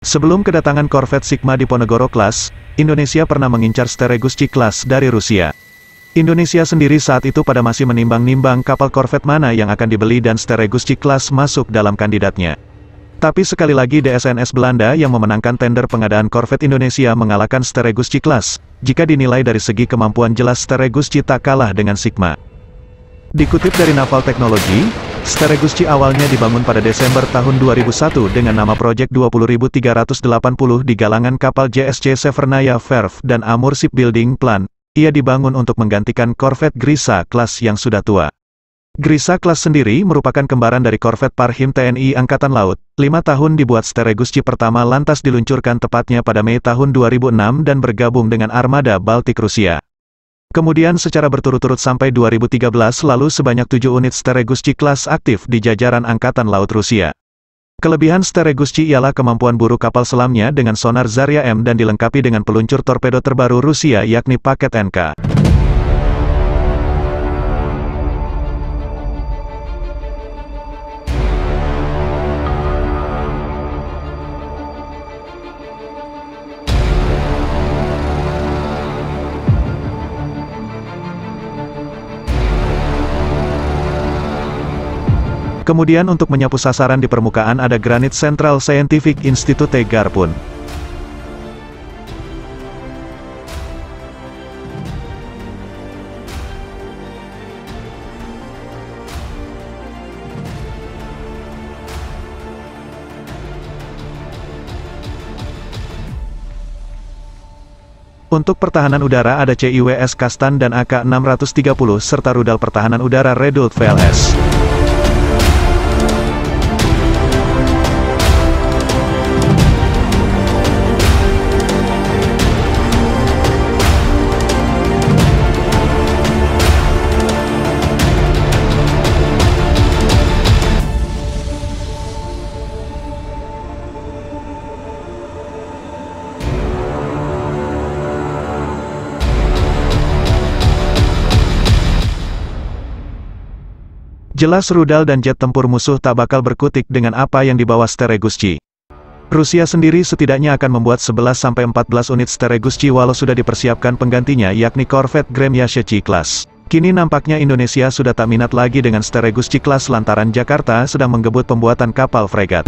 Sebelum kedatangan korvet Sigma di Ponegoro Class, Indonesia pernah mengincar Steregusci Class dari Rusia. Indonesia sendiri saat itu pada masih menimbang-nimbang kapal korvet mana yang akan dibeli dan Steregusci Class masuk dalam kandidatnya. Tapi sekali lagi DSNS Belanda yang memenangkan tender pengadaan korvet Indonesia mengalahkan Steregusci Class, jika dinilai dari segi kemampuan jelas Steregusci tak kalah dengan Sigma. Dikutip dari Naval Technology, Steregusci awalnya dibangun pada Desember tahun 2001 dengan nama Project 20380 di galangan kapal JSC Severnaya Verf dan Amur Shipbuilding Plan. Ia dibangun untuk menggantikan korvet Grisa kelas yang sudah tua. Grisa kelas sendiri merupakan kembaran dari korvet Parhim TNI Angkatan Laut. Lima tahun dibuat Steregusci pertama lantas diluncurkan tepatnya pada Mei tahun 2006 dan bergabung dengan armada Baltik Rusia. Kemudian secara berturut-turut sampai 2013 lalu sebanyak 7 unit Steregusci kelas aktif di jajaran Angkatan Laut Rusia. Kelebihan Steregusci ialah kemampuan buru kapal selamnya dengan sonar Zarya M dan dilengkapi dengan peluncur torpedo terbaru Rusia yakni paket NK. Kemudian untuk menyapu sasaran di permukaan ada Granite Central Scientific Institute Garpun. Untuk pertahanan udara ada CIWS Kastan dan AK-630 serta rudal pertahanan udara Redut VLS. Jelas rudal dan jet tempur musuh tak bakal berkutik dengan apa yang dibawa Steregusci. Rusia sendiri setidaknya akan membuat 11-14 unit Steregusci walau sudah dipersiapkan penggantinya yakni korvet Gremyashchi class. Kini nampaknya Indonesia sudah tak minat lagi dengan Steregusci class lantaran Jakarta sedang menggebut pembuatan kapal fregat.